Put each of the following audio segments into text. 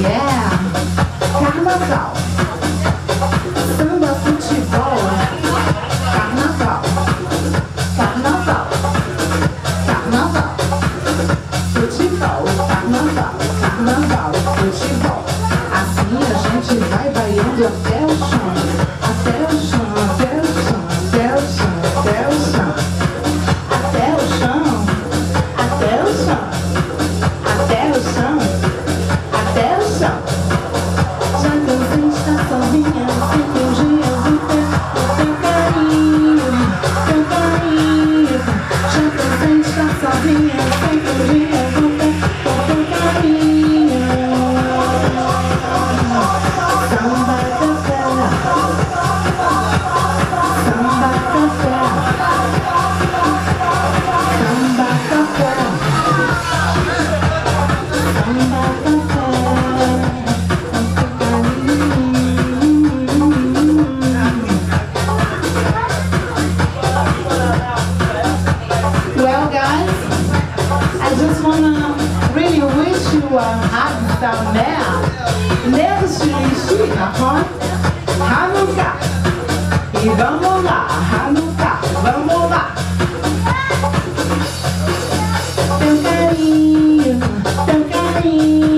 Yeah! Carnaval. Samba, futebol. Carnaval. Carnaval. Carnaval. Futebol. Carnaval. Carnaval. Futebol. Assim a gente vai baiando até o chão. Até o chão. just wanna really wish you a happy summer. Deus te enche, aham. Hanukkah. E vamos lá, Hanukkah, vamos lá. Teu carinho, teu carinho.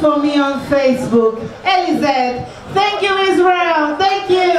for me on Facebook. Elizabeth, thank you Israel, thank you.